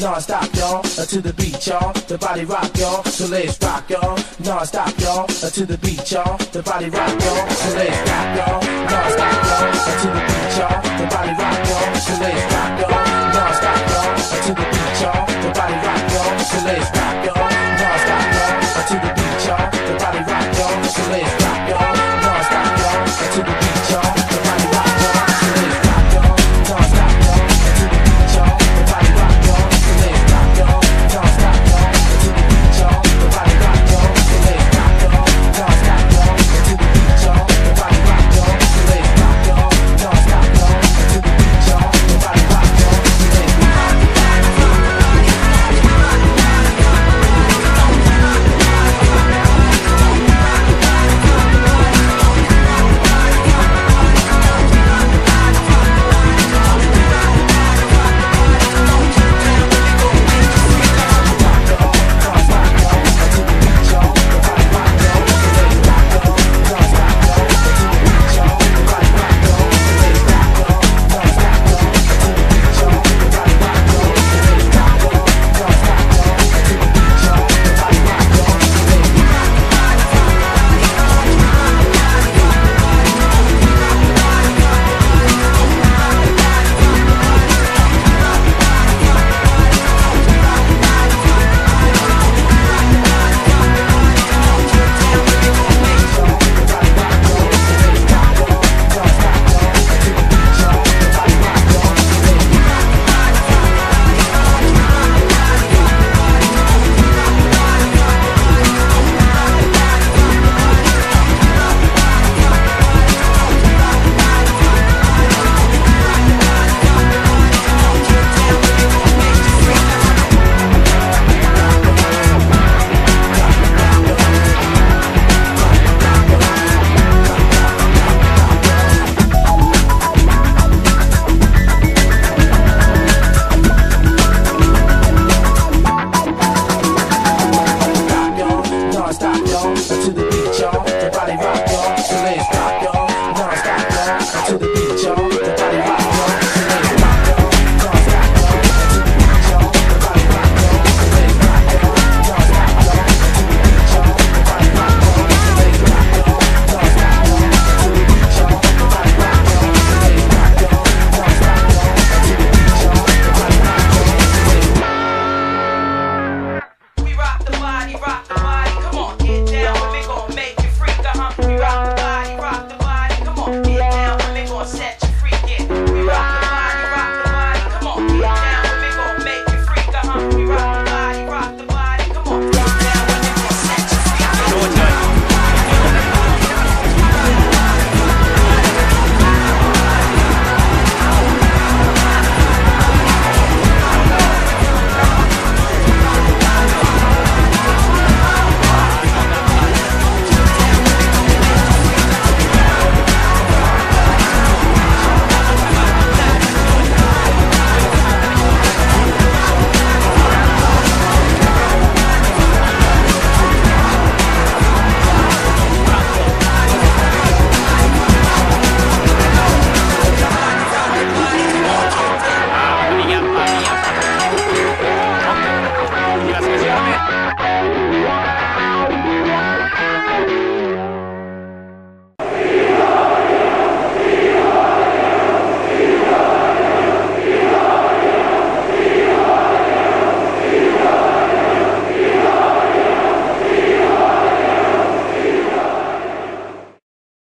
Non-stop, y'all, uh, to the beat, y'all. The body rock, y'all. So let's rock, y'all. Non-stop, y'all, uh, to the beat, y'all. The body rock, y'all. So let's rock, y'all. Non-stop, y'all, uh, to the beat, y'all. The body rock, y'all. So let's rock,